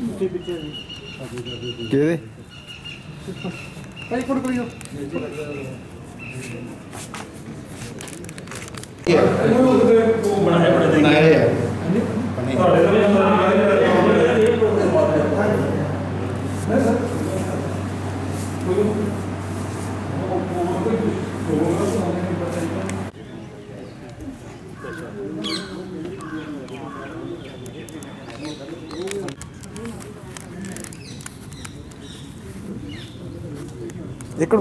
केदे भाई फ़ोटो करियो ये वो बड़ा है बड़ा बनाया है नहीं सर ఎక్కడ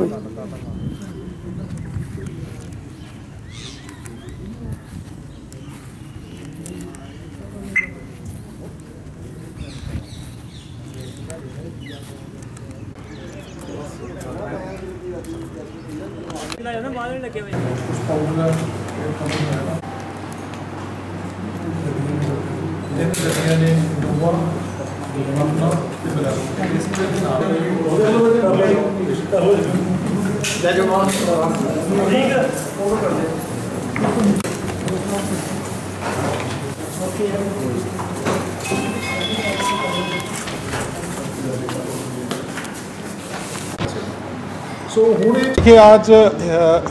Gracias. ਬਲੈਰੋ ਇਸ ਦੇ ਨਾਲ सो हुणे देखिए आज अ,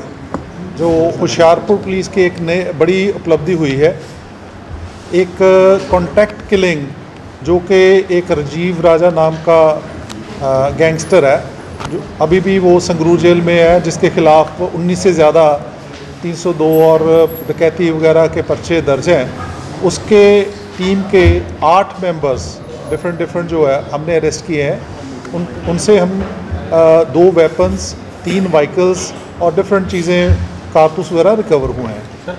जो होशियारपुर पुलिस की एक नई बड़ी उपलब्धि हुई है एक कॉन्टैक्ट किलिंग जो कि एक राजीव राजा नाम का अ, गैंगस्टर है जो अभी भी वो संगरूर जेल में है जिसके खिलाफ 19 से ज़्यादा 302 और डकैती वगैरह के पर्चे दर्ज हैं। उसके टीम के आठ मेंबर्स डिफरेंट डिफरेंट जो है हमने अरेस्ट किए हैं। उन उनसे हम अ, दो वेपन्स तीन व्हीकल्स और डिफरेंट चीज़ें कारतूस वगैरह रिकवर हुए हैं।